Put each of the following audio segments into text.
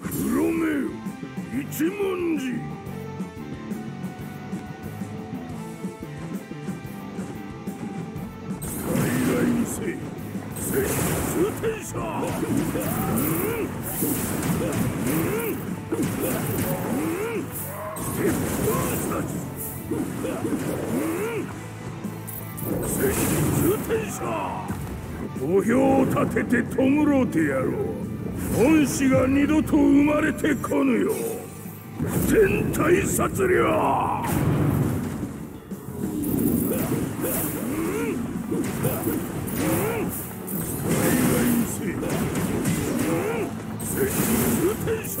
黒目一文字。海外にせ戦術転車うん。うん。うん。鉄砲殺うん。戦術転車墓標を立てて弔うてやろう恩師が二度と生まれてこぬよ天体殺量戦術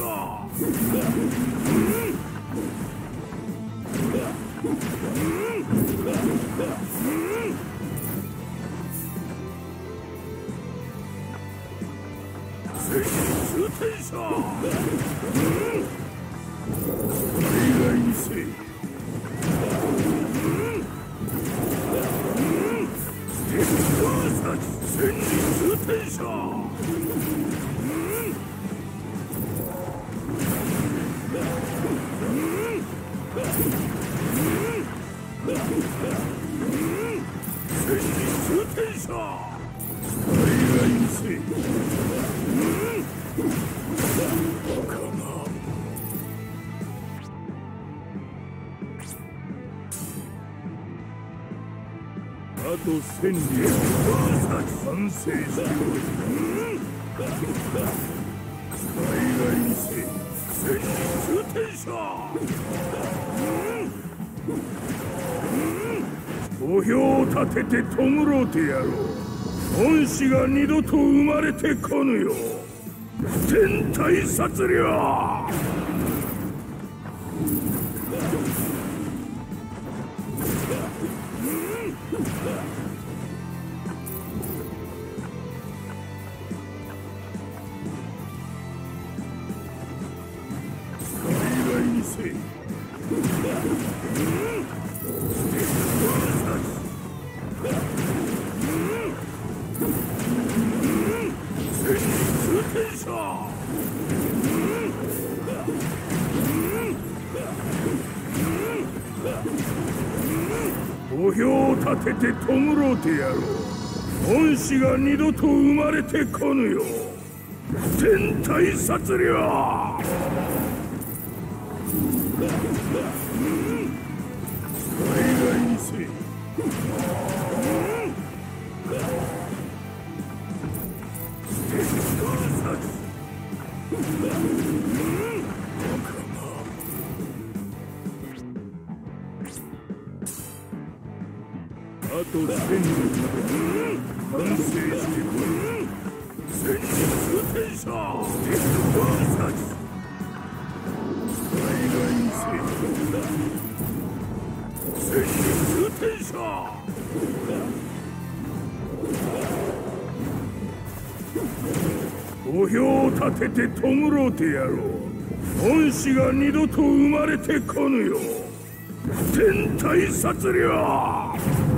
と千里完成しよう海外にせ戦術転車墓標を立てて弔うてやろう。恩師が二度と生まれてこぬよ天体殺量墓標を立てて弔うてやろう。恩師が二度と生まれてこぬよ天体殺量海外にせ鉄砲あと千里完成してこい戦術転車鉄砲殺海外にせ戦術転車墓標を立てて弔うてやろう。恩師が二度と生まれてこぬよ天体殺量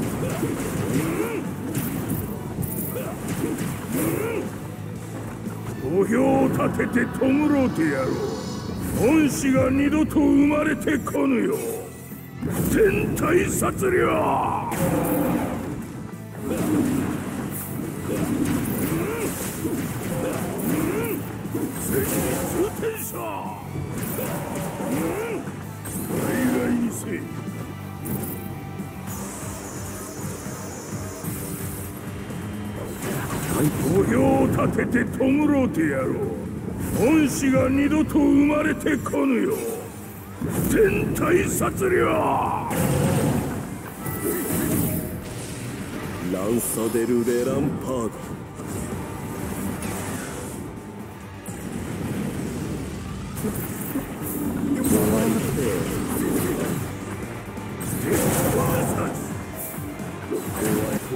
転車海外にせ戦術転車戦術転車海外にせ戦術転車墓標を立てて弔うてやろう。恩師が二度と生まれてこぬよ天体殺量戦術転写海外にせ墓標を立てて弔うてやろう。恩師が二度と生まれてこぬよ天体殺量ランサデル・レランパード。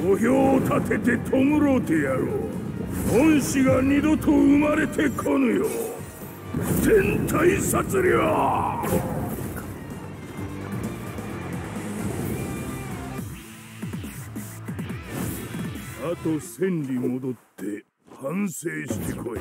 墓標を立てて弔うてやろう。恩師が二度と生まれてこぬよ天体殺量あと千里戻って反省してこい。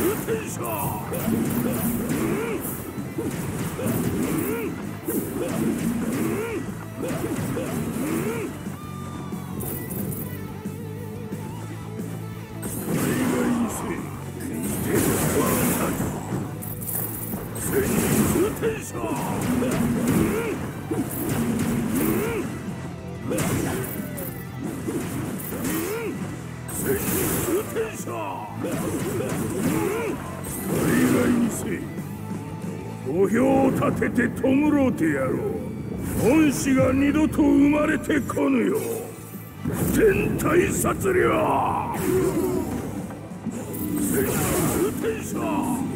天下！いにせい。土俵を立てて弔うてやろう。恩師が二度と生まれてこぬよ全体殺戮天天者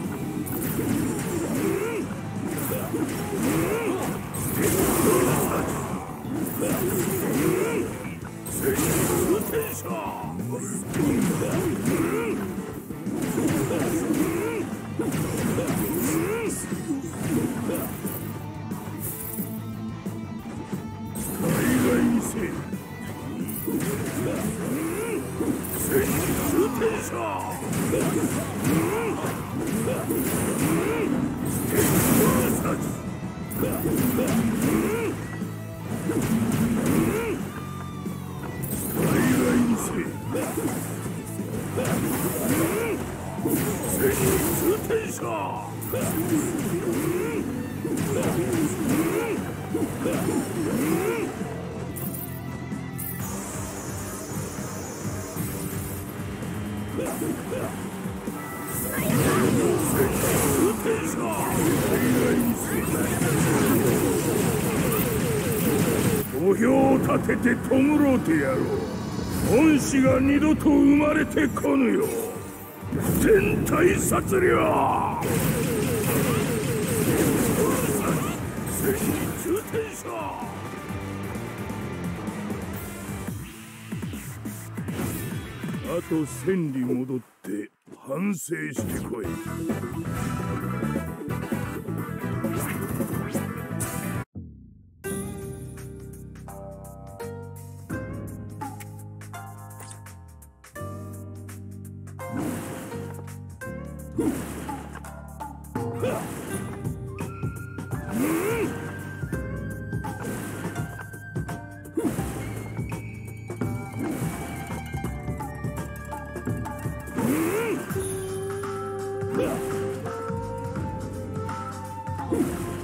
戦土俵を立てて弔うてやろう。恩師が二度と生まれてこぬよ。天体殺量あと千里戻って反省してこい。Woo! Oh.